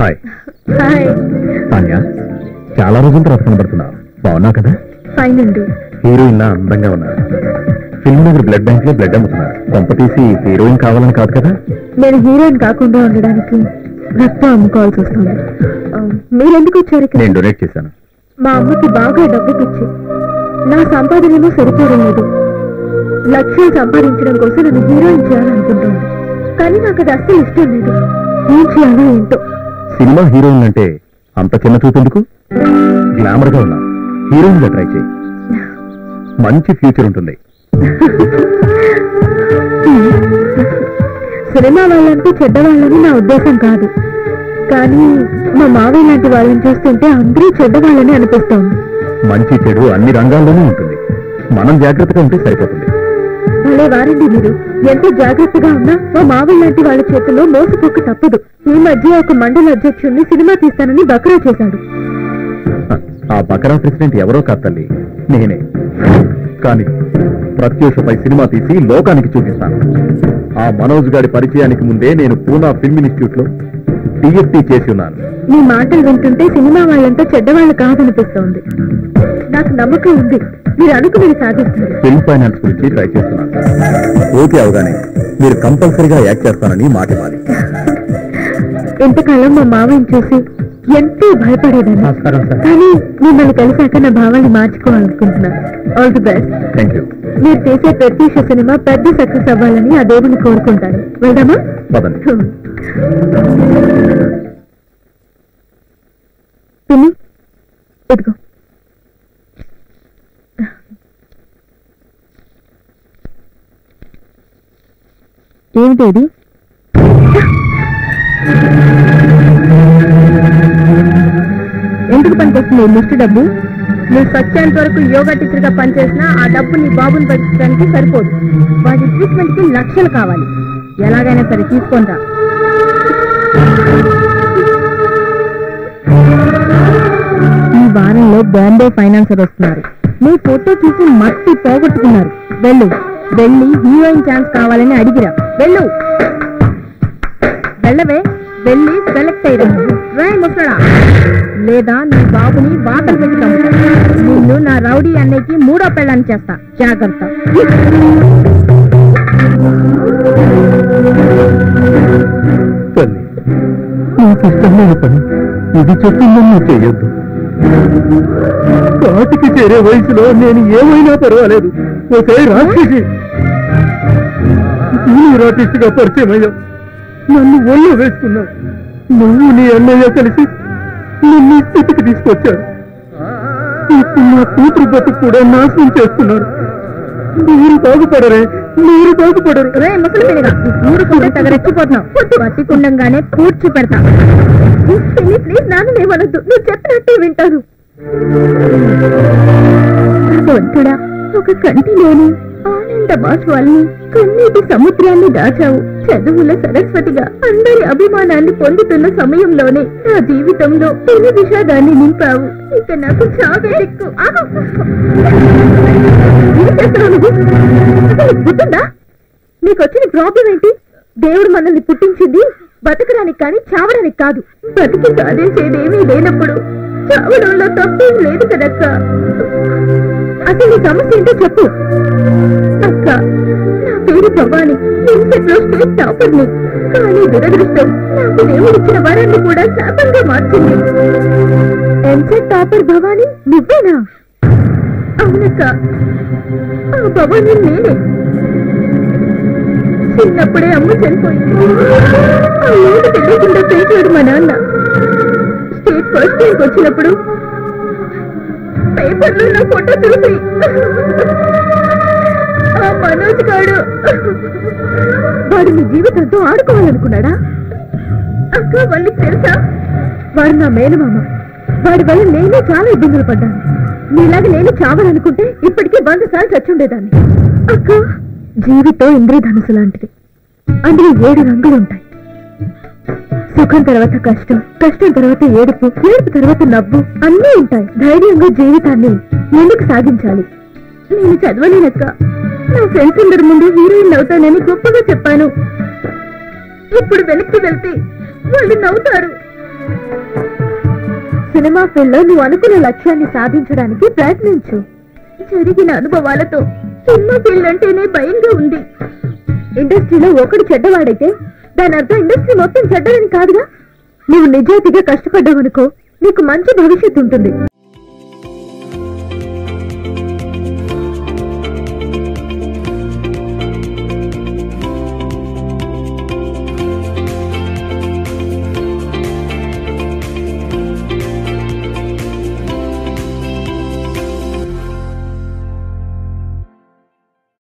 Hi. Hi. Tanya చాలా రోజుల తర్వాత కనబడుతున్నావు. బాగున్నావు కదా? ఫైన్ అండి. హీరోయిన్ అందంగా ఉన్నారు. ఫిల్మ్ నగర్ బ్లడ్ బ్యాంక్లో బ్లడ్ అమ్ముతున్నారు. కొంప తీసి హీరోయిన్ కావాలని కాదు కదా? నేను హీరోయిన్ కాకుండా ఉండడానికి రక్తం అమ్ముకోవాల్సి వస్తుంది. మీరెందుకు వచ్చారు నేను డొనేట్ చేశాను. మా అమ్మకి బాగా డబ్బు పిచ్చి. నా సంపాదనేమో సరిపోవడం లేదు లక్ష్యం సంపాదించడం కోసం నన్ను హీరోయిన్ చేయాలనుకుంటుంది కానీ నాకు అది అస్సలు ఇష్టం లేదు. ఏం చేయాలో ఏంటో. సినిమా హీరోయిన్ అంటే అంత చిన్న చూపు ఎందుకు? గ్లామర్గా ఉన్నా. హీరోయిన్గా ట్రై చేయి. మంచి ఫ్యూచర్ ఉంటుంది. సినిమా వాళ్ళంటే చెడ్డవాళ్ళని నా ఉద్దేశం కాదు. కానీ మా మావయ్య లాంటి వాళ్ళని చూస్తుంటే అందరూ చెడ్డవాళ్ళని అనిపిస్తోంది. మంచి చెడు అన్ని రంగాల్లోనూ ఉంటుంది. మనం జాగ్రత్తగా ఉంటే సరిపోతుంది. భలే వారండి మీరు. ఎంత జాగ్రత్తగా ఉన్నా మా మావయ్య లాంటి వాళ్ళ చేతుల్లో మోసపోక తప్పదు. ఈ మధ్య ఒక మండల అధ్యక్షుడిని సినిమా తీస్తానని బకరా చేశాడు. ఆ బకరా ప్రెసిడెంట్ ఎవరో కాదు తల్లి నేనే. కానీ ప్రత్యూషపై సినిమా తీసి లోకానికి చూపిస్తాను. ఆ మనోజ్ గారి పరిచయానికి ముందే నేను పూనా ఫిల్మ్ ఇన్స్టిట్యూట్లో టీఎఫ్టీ చేసి ఉన్నాను. మీ మాటలు వింటుంటే సినిమా వాళ్ళంతా చెడ్డవాళ్ళు కాదనిపిస్తోంది. నాకు నమ్మకం ఉంది. మీరు అనుకున్నది సాధిస్తారు ఫిల్మ్ ఫైనాన్స్ గురించి ట్రై చేస్తున్నాను ఓకే అవగానే మీరు కంపల్సరీగా యాక్ట్ చేస్తానని మాట ఇవ్వాలి ఇంతకాలం మా మావయ్యని చూసి ఎంతో భయపడేదాన్ని. నమస్కారం సార్. కానీ మిమ్మల్ని కలిసాక నా భావాన్ని మార్చుకోవాలనుకుంటున్నా. All the best thank you మీరు చేసే ప్రత్యూష సినిమా పెద్ద సక్సెస్ అవ్వాలని ఆ దేవుని కోరుకుంటాను. వెళ్దామా? పదండి. పిన్ని ఇదిగో. ఏమిటి ఇది? ఎందుకు పనికొస్తుంది ఈ లిస్ట్ డబ్బు? నువ్వు సత్యాంత వరకు యోగా టీచర్గా పనిచేసినా ఆ డబ్బు నీ బాబుని పట్టించడానికి సరిపోదు. వాటి ట్రీట్మెంట్కి లక్షలు కావాలి. ఎలాగైనా సరే తీసుకుందా ఈ వారంలో బాంబే ఫైనాన్సర్ వస్తున్నారు. నీ ఫోటో చూసి మట్టి పోగొట్టుకున్నారు. వెళ్ళు. వెళ్ళి హీరోయిన్ ఛాన్స్ కావాలని అడిగిరా. వెళ్ళు. వెళ్ళవే వెళ్ళి సెలెక్ట్ అయ్యి రాయ్ ముసడా లేదా నీ బాబుని వాతలు పెడతాం నిన్ను నా రౌడీ అన్నయ్యకి మూడో పెళ్ళాన్ని చేస్తా. జాగ్రత్త. నాకు ఇష్టమైన పని ఇది చెప్పిందని నువ్వు చేయొద్దు. కాటికి చేరే వయసులో నేను ఏమైనా పర్వాలేదు. ఒకే రాక్షసి. జూనియర్ ఆర్టిస్ట్గా పరిచయం అయ్యావు నన్ను ఒళ్ళో వేసుకున్నావు. నువ్వు నీ అన్నయ్య కలిసి నిన్ను స్థితికి తీసుకొచ్చారు. ఇప్పుడు నా కూతురు బతుకు కూడా నాశనం చేస్తున్నారు. మీరు బాగుపడరే మీరు బాగుపడరు. రే ముసలి పిల్లగా ఊరుకుంటే తెగ రెచ్చిపోతున్నావు. పత్తి కుండంగానే పూడ్చి పెడతా. ప్లీజ్ నాన్న ఏమనొద్దు నువ్వు చెప్పినట్టే వింటాను భగవంతుడా ఒక కంటి లేని బాష్పాల్ని కన్నీటి సముద్రాన్ని దాచావు. చదువుల సరస్వతిగా అందరి అభిమానాన్ని పొందుతున్న సమయంలోనే నా జీవితంలో పెను విషాదాన్ని నింపావు. ఇక నాకు చావే దిక్కు. ఆగు! నీకు వచ్చిన ప్రాబ్లం ఏంటి? దేవుడు మనల్ని పుట్టించింది బతకడానికి కానీ చావడానికి కాదు. బతికి సాధించేది ఏమీ లేనప్పుడు చావడంలో తప్పేం లేదు కదక్క. అసలు నీ సమస్య ఏంటో చెప్పు. అక్క నా పేరు భవాని. ఇన్స్టెట్ టాపర్ని కానీ దురదృష్టం నాకు దేవుడిచ్చిన వరాన్ని కూడా శాపంగా మార్చింది. EAMCET topper Bhavani? నువ్వేనా? అవునక్క. ఆ భవాని నేనే. చిన్నప్పుడే అమ్మ చనిపోయింది. తెలియకుండా పెంచాడు మా నాన్న. స్టేట్ ఫస్ట్ టైంకి వచ్చినప్పుడు పేపర్లో నా ఫోటో చూసి మనోజ్ గాడు వాడు నీ జీవితంతో ఆడుకోవాలనుకున్నాడా? అక్క వాళ్ళకి తెలుసా? వాడు నా మేనమామ. వాడి వల్ల నేనే చాలా ఇబ్బందులు పడ్డాను. నీలాగా నేను చావాలనుకుంటే ఇప్పటికీ వంద సార్లు చచ్చుండేదాన్ని అక్క జీవితం ఇంద్రధనుసు లాంటిది. అందులో ఏడు రంగులు ఉంటాయి. సుఖం తర్వాత కష్టం కష్టం తర్వాత ఏడుపు ఏడుపు తర్వాత నవ్వు అన్నీ ఉంటాయి. ధైర్యంగా జీవితాన్ని ఎందుకు సాగించాలి. నేను చదవలేనక్క. నా ఫ్రెండ్స్ అందరి ముందు హీరోయిన్ అవుతానని గొప్పగా చెప్పాను. ఇప్పుడు వెనక్కి వెళ్తే వాళ్ళు నవ్వుతారు. సినిమా ఫీల్డ్లో నువ్వు అనుకున్న లక్ష్యాన్ని సాధించడానికి ప్రయత్నించు. జరిగిన అనుభవాలతో సినిమా ఫీల్డ్ అంటేనే భయంగా ఉంది. ఇండస్ట్రీలో ఒకడు చెడ్డవాడైతే దాని అర్థం ఇండస్ట్రీ మొత్తం చెడ్డదని కాదుగా? నువ్వు నిజాయితీగా కష్టపడ్డావనుకో నీకు మంచి భవిష్యత్తు ఉంటుంది.